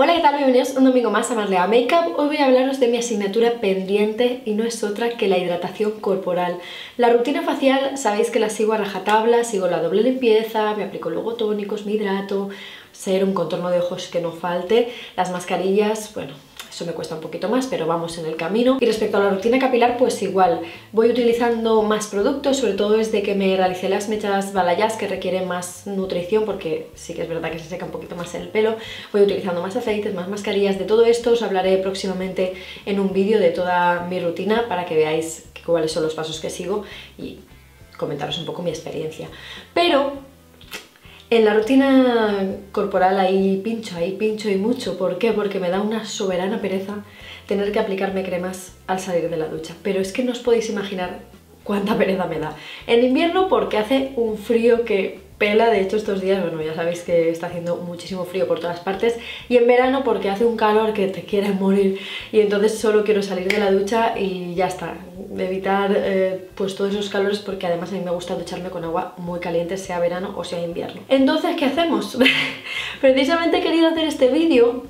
Hola, ¿qué tal? Bienvenidos un domingo más a Marlea Makeup. Hoy voy a hablaros de mi asignatura pendiente y no es otra que la hidratación corporal. La rutina facial, sabéis que la sigo a rajatabla, sigo la doble limpieza, me aplico luego tónicos, me hidrato, ser un contorno de ojos que no falte, las mascarillas, bueno, eso me cuesta un poquito más, pero vamos en el camino. Y respecto a la rutina capilar, pues igual, voy utilizando más productos, sobre todo desde que me realicé las mechas balayage que requieren más nutrición, porque sí que es verdad que se seca un poquito más el pelo, voy utilizando más aceites, más mascarillas, de todo esto os hablaré próximamente en un vídeo de toda mi rutina para que veáis cuáles son los pasos que sigo y comentaros un poco mi experiencia. Pero en la rutina corporal ahí pincho, ahí pincho y mucho. ¿Por qué? Porque me da una soberana pereza tener que aplicarme cremas al salir de la ducha. Pero es que no os podéis imaginar cuánta pereza me da. En invierno porque hace un frío que pela, de hecho estos días, bueno, ya sabéis que está haciendo muchísimo frío por todas partes, y en verano porque hace un calor que te quiere morir, y entonces solo quiero salir de la ducha y ya está, evitar eh, pues todos esos calores porque además a mí me gusta ducharme con agua muy caliente, sea verano o sea invierno. Entonces, ¿qué hacemos? Precisamente he querido hacer este vídeo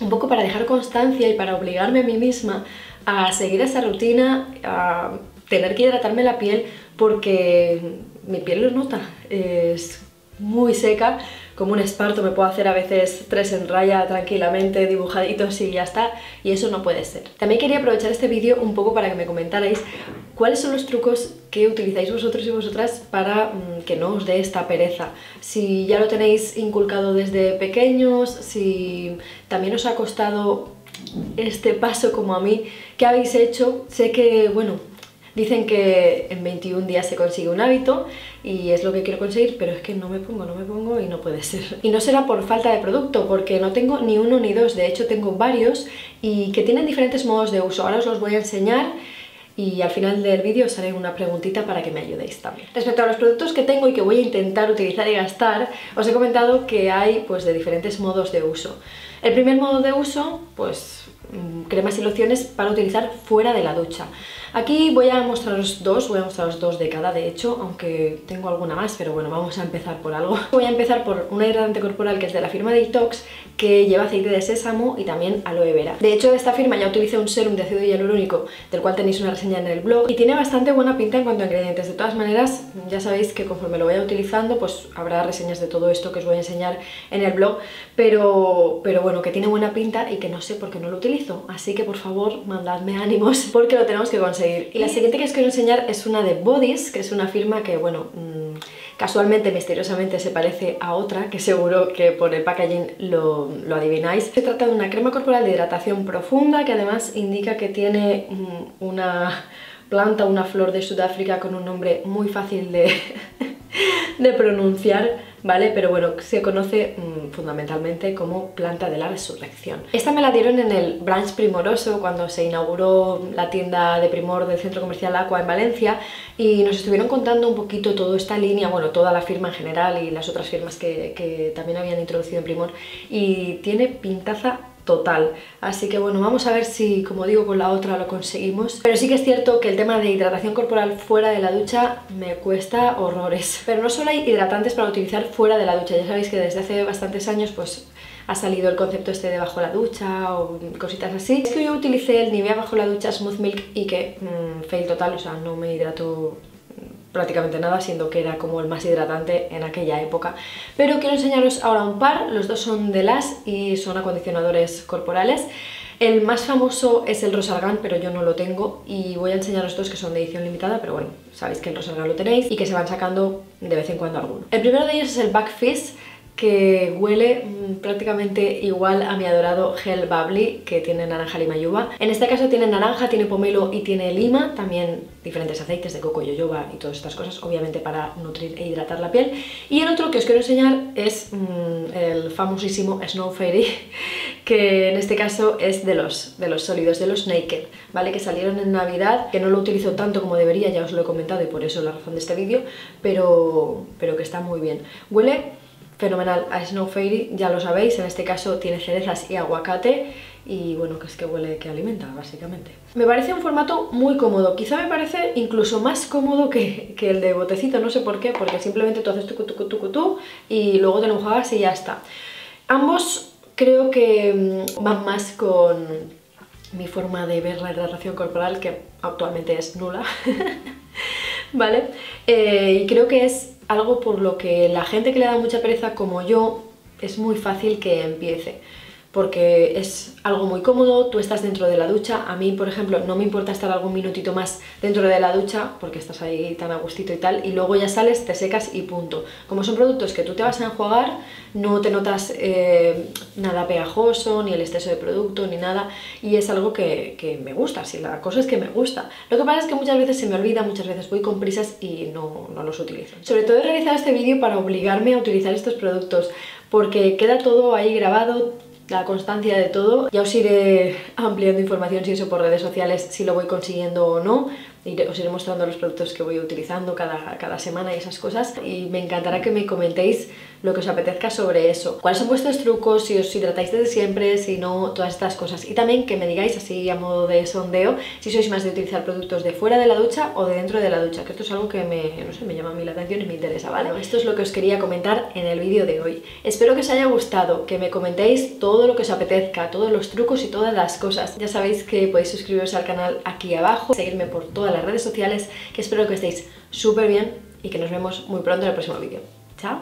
un poco para dejar constancia y para obligarme a mí misma a seguir esa rutina, a tener que hidratarme la piel porque mi piel lo nota, es muy seca, como un esparto me puedo hacer a veces tres en raya tranquilamente, dibujaditos y ya está, y eso no puede ser. También quería aprovechar este vídeo un poco para que me comentarais cuáles son los trucos que utilizáis vosotros y vosotras para mm, que no os dé esta pereza. Si ya lo tenéis inculcado desde pequeños, si también os ha costado este paso como a mí, ¿qué habéis hecho? Sé que, bueno, Dicen que en 21 días se consigue un hábito y es lo que quiero conseguir, pero es que no me pongo, no me pongo y no puede ser. Y no será por falta de producto, porque no tengo ni uno ni dos, de hecho tengo varios y que tienen diferentes modos de uso. Ahora os los voy a enseñar y al final del vídeo os haré una preguntita para que me ayudéis también. Respecto a los productos que tengo y que voy a intentar utilizar y gastar, os he comentado que hay pues de diferentes modos de uso. El primer modo de uso, pues mm, cremas y lociones para utilizar fuera de la ducha. Aquí voy a mostraros dos, voy a mostraros dos de cada de hecho, aunque tengo alguna más, pero bueno, vamos a empezar por algo. Voy a empezar por una hidratante corporal que es de la firma Detox, que lleva aceite de sésamo y también aloe vera. De hecho, de esta firma ya utilicé un serum de ácido hialurónico, del cual tenéis una reseña en el blog, y tiene bastante buena pinta en cuanto a ingredientes. De todas maneras, ya sabéis que conforme lo vaya utilizando, pues habrá reseñas de todo esto que os voy a enseñar en el blog, pero, pero bueno, que tiene buena pinta y que no sé por qué no lo utilizo. Así que por favor, mandadme ánimos porque lo tenemos que conseguir y la siguiente que os quiero enseñar es una de Bodies, que es una firma que, bueno, casualmente, misteriosamente se parece a otra, que seguro que por el packaging lo, lo, adivináis. Se trata de una crema corporal de hidratación profunda, que además indica que tiene mm, una planta, una flor de Sudáfrica con un nombre muy fácil de, de pronunciar ¿vale? Pero bueno, se conoce mm, fundamentalmente como planta de la resurrección. Esta me la dieron en el Branch Primoroso cuando se inauguró la tienda de Primor del Centro Comercial Aqua en Valencia y nos estuvieron contando un poquito toda esta línea, bueno, toda la firma en general y las otras firmas que, que también habían introducido en Primor y tiene pintaza total. Así que bueno, vamos a ver si, como digo, con la otra lo conseguimos. Pero sí que es cierto que el tema de hidratación corporal fuera de la ducha me cuesta horrores. Pero no solo hay hidratantes para utilizar fuera de la ducha, ya sabéis que desde hace bastantes años pues ha salido el concepto este de bajo la ducha o cositas así. Es que yo utilicé el Nivea bajo la ducha Smooth Milk y que mmm, fail total, o sea, no me hidrato prácticamente nada, siendo que era como el más hidratante en aquella época. Pero quiero enseñaros ahora un par, los dos son de las y son acondicionadores corporales. El más famoso es el Rosalgan, pero yo no lo tengo y voy a enseñaros dos que son de edición limitada, pero bueno, sabéis que el Rosalgan lo tenéis y que se van sacando de vez en cuando alguno. El primero de ellos es el Back Fizz, que huele mm, prácticamente igual a mi adorado gel bubbly que tiene naranja, lima y uva. En este caso tiene naranja, tiene pomelo y tiene lima, también diferentes aceites de coco, yoyoba y todas estas cosas, obviamente para nutrir e hidratar la piel. Y el otro que os quiero enseñar es mmm, el famosísimo Snow Fairy, que en este caso es de los, de los sólidos, de los Naked, ¿vale? Que salieron en Navidad, que no lo utilizo tanto como debería, ya os lo he comentado y por eso la razón de este vídeo, pero, pero que está muy bien. Huele fenomenal a Snow Fairy, ya lo sabéis, en este caso tiene cerezas y aguacate y bueno, que es que huele que alimenta, básicamente. Me parece un formato muy cómodo, quizá me parece incluso más cómodo que, que el de botecito, no sé por qué, porque simplemente tú haces tu tu tu tu y luego te lo enjuagas y ya está. Ambos creo que mm, van más con mi forma de ver la hidratación corporal, que actualmente es nula, ¿vale? Eh, y creo que es algo por lo que la gente que le da mucha pereza como yo, es muy fácil que empiece porque es algo muy cómodo, tú estás dentro de la ducha, a mí por ejemplo no me importa estar algún minutito más dentro de la ducha porque estás ahí tan a gustito y tal y luego ya sales, te secas y punto. Como son productos que tú te vas a enjuagar, no te notas eh, nada pegajoso, ni el exceso de producto, ni nada y es algo que, que, me gusta, si la cosa es que me gusta. Lo que pasa es que muchas veces se me olvida, muchas veces voy con prisas y no, no los utilizo. Sobre todo he realizado este vídeo para obligarme a utilizar estos productos porque queda todo ahí grabado, la constancia de todo. Ya os iré ampliando información si eso por redes sociales, si lo voy consiguiendo o no, os iré mostrando los productos que voy utilizando cada, cada semana y esas cosas y me encantará que me comentéis lo que os apetezca sobre eso. ¿Cuáles son vuestros trucos? Si os hidratáis desde siempre, si no, todas estas cosas. Y también que me digáis así a modo de sondeo si sois más de utilizar productos de fuera de la ducha o de dentro de la ducha, que esto es algo que me, no sé, me llama a mí la atención y me interesa, ¿vale? Esto es lo que os quería comentar en el vídeo de hoy. Espero que os haya gustado, que me comentéis todo lo que os apetezca, todos los trucos y todas las cosas. Ya sabéis que podéis suscribiros al canal aquí abajo, seguirme por las redes sociales, que espero que estéis súper bien y que nos vemos muy pronto en el próximo vídeo. ¡Chao!